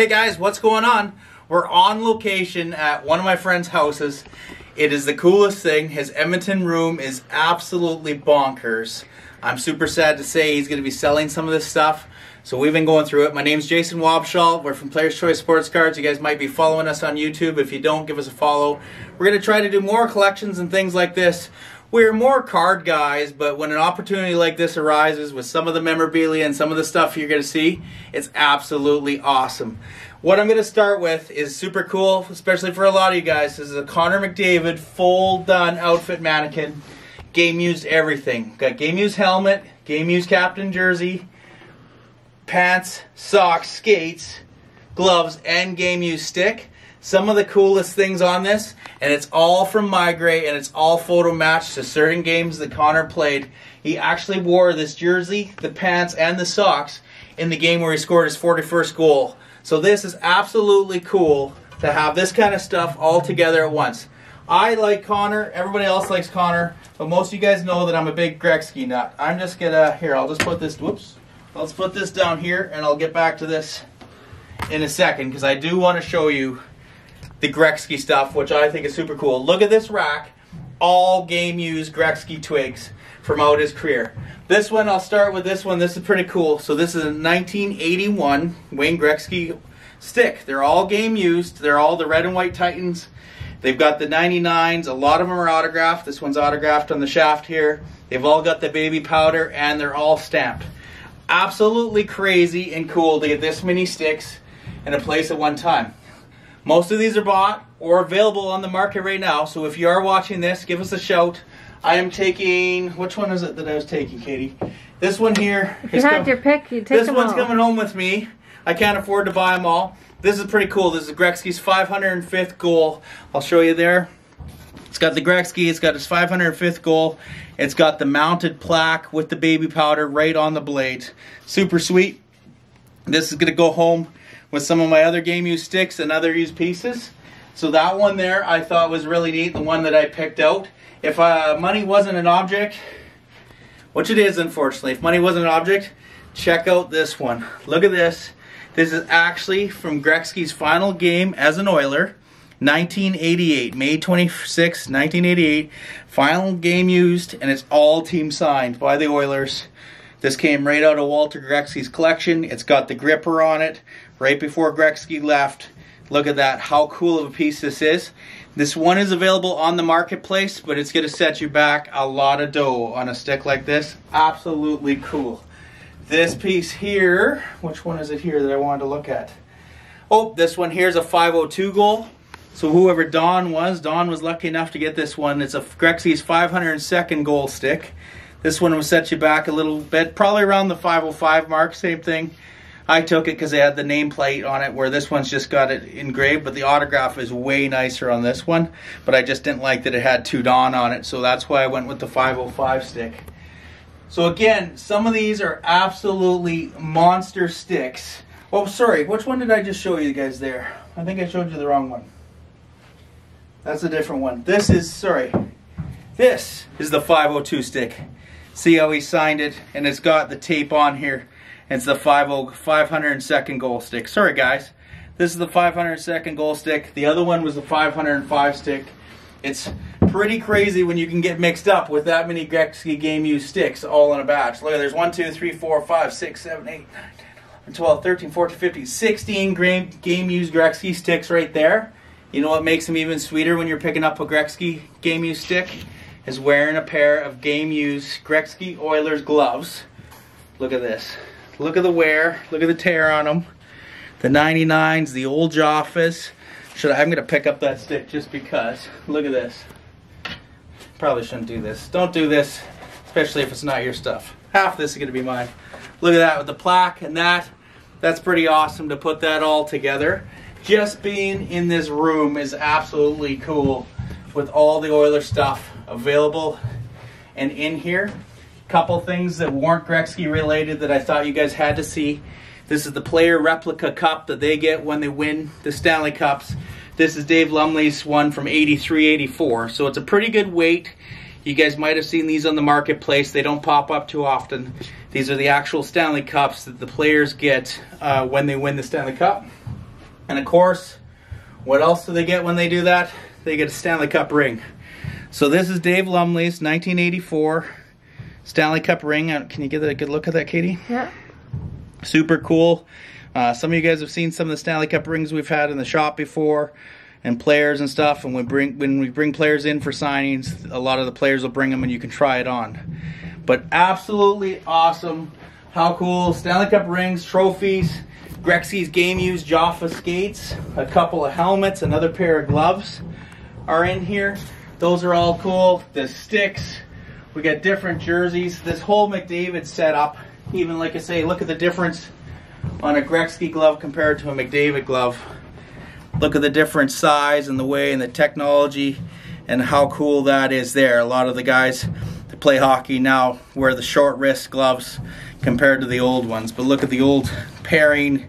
Hey guys, what's going on? We're on location at one of my friend's houses. It is the coolest thing. His Edmonton room is absolutely bonkers. I'm super sad to say he's going to be selling some of this stuff. So we've been going through it. My name's Jason Wobschall. We're from Players Choice Sports Cards. You guys might be following us on YouTube. If you don't, give us a follow. We're going to try to do more collections and things like this. We're more card guys, but when an opportunity like this arises with some of the memorabilia and some of the stuff you're going to see, it's absolutely awesome. What I'm going to start with is super cool, especially for a lot of you guys. This is a Connor McDavid full done outfit mannequin. Game used everything. Got game used helmet, game used captain jersey, pants, socks, skates, gloves, and game used stick. Some of the coolest things on this, and it's all from MeiGray, and it's all photo matched to certain games that Connor played. He actually wore this jersey, the pants, and the socks in the game where he scored his 41st goal. So this is absolutely cool to have this kind of stuff all together at once. I like Connor, everybody else likes Connor, but most of you guys know that I'm a big Gretzky nut. I'm just gonna, here, I'll just put this, whoops, Let's put this down here and I'll get back to this in a second because I do want to show you the Gretzky stuff, which I think is super cool. Look at this rack, all game used Gretzky twigs from out his career. This one, I'll start with this one. This is pretty cool. So this is a 1981 Wayne Gretzky stick. They're all game used. They're all the red and white Titans. They've got the 99s. A lot of them are autographed. This one's autographed on the shaft here. They've all got the baby powder and they're all stamped absolutely crazy and cool to get this many sticks in a place at one time. Most of these are bought or available on the market right now, so if you are watching this, give us a shout. I am taking, which one is it that I was taking, Katie? This one here. If you had your pick, you take This one's all. coming home with me. I can't afford to buy them all. This is pretty cool. This is Gretzky's 505th goal. I'll show you there. It's got the Gretzky, it's got his 505th goal. It's got the mounted plaque with the baby powder right on the blade. Super sweet. This is going to go home with some of my other game used sticks and other used pieces. So that one there I thought was really neat, the one that I picked out. If uh, money wasn't an object, which it is unfortunately, if money wasn't an object, check out this one. Look at this. This is actually from Gretzky's final game as an Oiler. 1988, May 26, 1988. Final game used, and it's all team signed by the Oilers. This came right out of Walter Gretzky's collection. It's got the gripper on it right before Gretzky left. Look at that, how cool of a piece this is. This one is available on the marketplace, but it's going to set you back a lot of dough on a stick like this. Absolutely cool. This piece here, which one is it here that I wanted to look at? Oh, this one here is a 502 goal. So whoever Don was, Don was lucky enough to get this one. It's a Gretzky's 502nd goal stick. This one will set you back a little bit, probably around the 505 mark, same thing. I took it because they had the nameplate on it, where this one's just got it engraved, but the autograph is way nicer on this one. But I just didn't like that it had two Don on it, so that's why I went with the 505 stick. So again, some of these are absolutely monster sticks. Oh, sorry, which one did I just show you guys there? I think I showed you the wrong one. That's a different one. This is, sorry, this is the 502 stick. See how he signed it? And it's got the tape on here. It's the 502nd goal stick. Sorry, guys. This is the 502nd goal stick. The other one was the 505 stick. It's pretty crazy when you can get mixed up with that many Gretzky game used sticks all in a batch. Look, there's 1, 2, 3, 4, 5, 6, 7, 8, 9, 10, 11, 12, 13, 14, 15, 16 game used Gretzky sticks right there. You know what makes them even sweeter when you're picking up a Gretzky game used stick? Is wearing a pair of game used Gretzky Oilers gloves. Look at this. Look at the wear. Look at the tear on them. The 99s, the old Jofas. Should I, I'm to pick up that stick just because. Look at this. Probably shouldn't do this. Don't do this, especially if it's not your stuff. Half this is to be mine. Look at that with the plaque and that. That's pretty awesome to put that all together just being in this room is absolutely cool with all the Oiler stuff available and in here. Couple things that weren't Gretzky related that I thought you guys had to see. This is the player replica cup that they get when they win the Stanley Cups. This is Dave Lumley's one from 83-84. So it's a pretty good weight. You guys might have seen these on the marketplace. They don't pop up too often. These are the actual Stanley Cups that the players get uh, when they win the Stanley Cup. And of course, what else do they get when they do that? They get a Stanley Cup ring. So this is Dave Lumley's 1984 Stanley Cup ring. Uh, can you get a good look at that, Katie? Yeah. Super cool. Uh, some of you guys have seen some of the Stanley Cup rings we've had in the shop before and players and stuff. And we bring when we bring players in for signings, a lot of the players will bring them and you can try it on. But absolutely awesome. How cool. Stanley Cup rings, trophies, Gretzky's game used Jaffa skates, a couple of helmets, another pair of gloves are in here. Those are all cool. The sticks, we got different jerseys. This whole McDavid setup, even like I say, look at the difference on a Gretzky glove compared to a McDavid glove. Look at the different size and the way and the technology and how cool that is there. A lot of the guys that play hockey now wear the short wrist gloves compared to the old ones. But look at the old pairing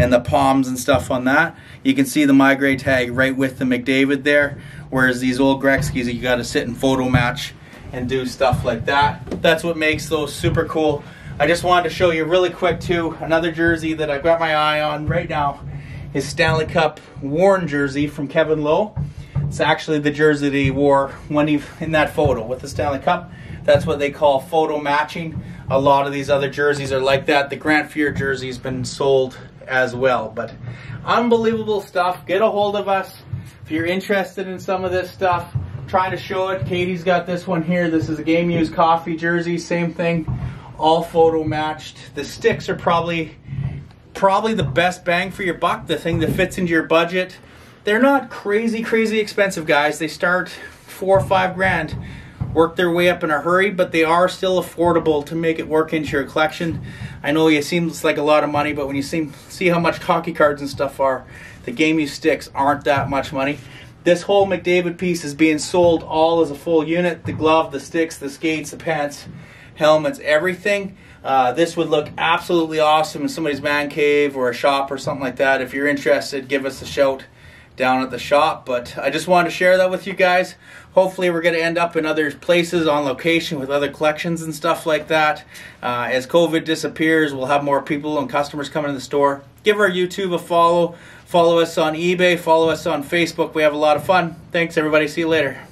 and the palms and stuff on that. You can see the MeiGray tag right with the McDavid there. Whereas these old Gretzky's, you got to sit and photo match and do stuff like that. That's what makes those super cool. I just wanted to show you really quick too, another jersey that I've got my eye on right now is Stanley Cup worn jersey from Kevin Lowe. It's actually the jersey that he wore when he in that photo with the Stanley Cup. That's what they call photo matching. A lot of these other jerseys are like that. The Grant Fuhr jersey's been sold as well. But unbelievable stuff. Get a hold of us if you're interested in some of this stuff. Trying to show it. Katie's got this one here. This is a game used Coffey jersey. Same thing. All photo matched. The sticks are probably probably the best bang for your buck. The thing that fits into your budget. They're not crazy, crazy expensive, guys. They start four or five grand work their way up in a hurry, but they are still affordable to make it work into your collection. I know it seems like a lot of money, but when you see, see how much hockey cards and stuff are, the game you sticks aren't that much money. This whole McDavid piece is being sold all as a full unit. The glove, the sticks, the skates, the pants, helmets, everything. Uh, this would look absolutely awesome in somebody's man cave or a shop or something like that. If you're interested, give us a shout down at the shop. But I just wanted to share that with you guys. Hopefully, we're going to end up in other places on location with other collections and stuff like that. Uh, as COVID disappears, we'll have more people and customers coming to the store. Give our YouTube a follow. Follow us on eBay. Follow us on Facebook. We have a lot of fun. Thanks, everybody. See you later.